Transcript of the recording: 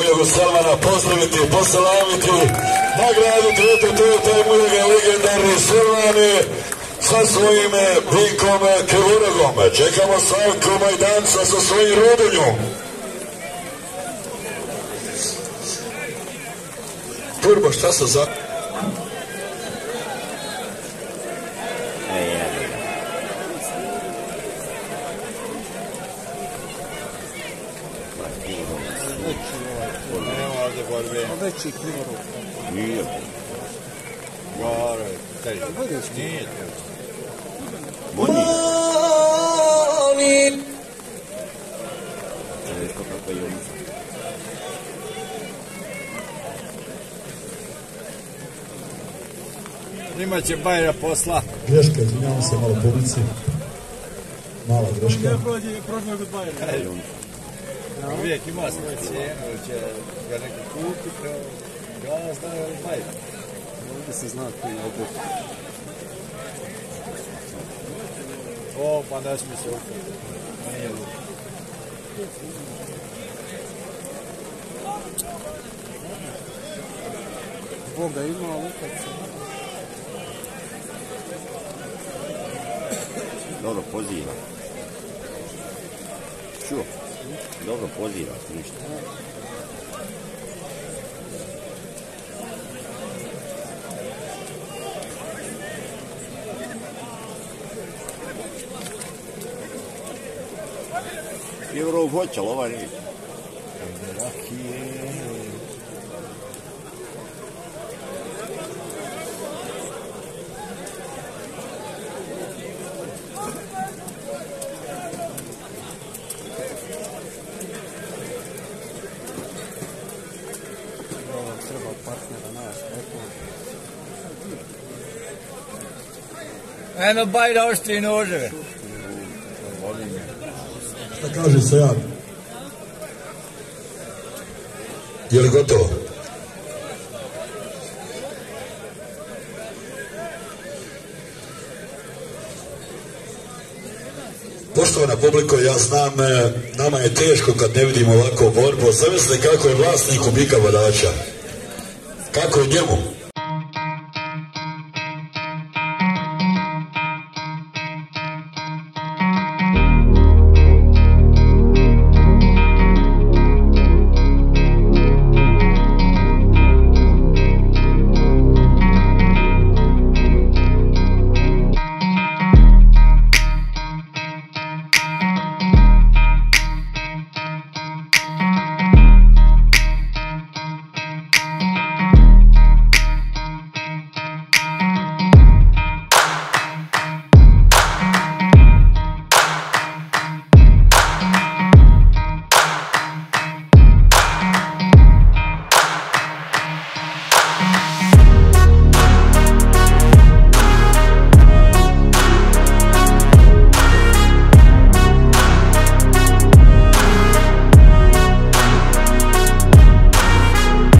Mujogu Salmana pozdraviti, posalamiti, nagraditi, eto to je taj Mujoga legendarni Salmane sa svojim Vinkom Kevorogom. Čekamo Slavko Majdanca sa svojim rodinjom. Turbo, šta se za... Nema ovdje borbe. Veći krivorog. Nije. Gore, teže. Nije. Bolji. Oni Teško kako je on. Njima će Bajra posla. Greška, izvinjavam se malo publici. Mala greška. Ej, Вие има своите, че е някакъв култ, да знае бай. Може да се знаят кои е О, падаш Бога има, а лукът се. Loro così. Sure. Dobro poziva, ništa. Euro hoće, ali ova nije. Ovo partnera neko. Eno Bajra oštri noževe. Šta kaže se ja? Je li gotovo? Poštovana publiko, ja znam, e, nama je teško kad ne vidimo ovako borbu. Zamislite kako je vlasniku bika vadača. Kako je?